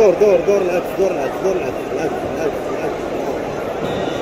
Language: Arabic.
دور دور دور العكس دور العكس دور العكس العكس العكس, العكس.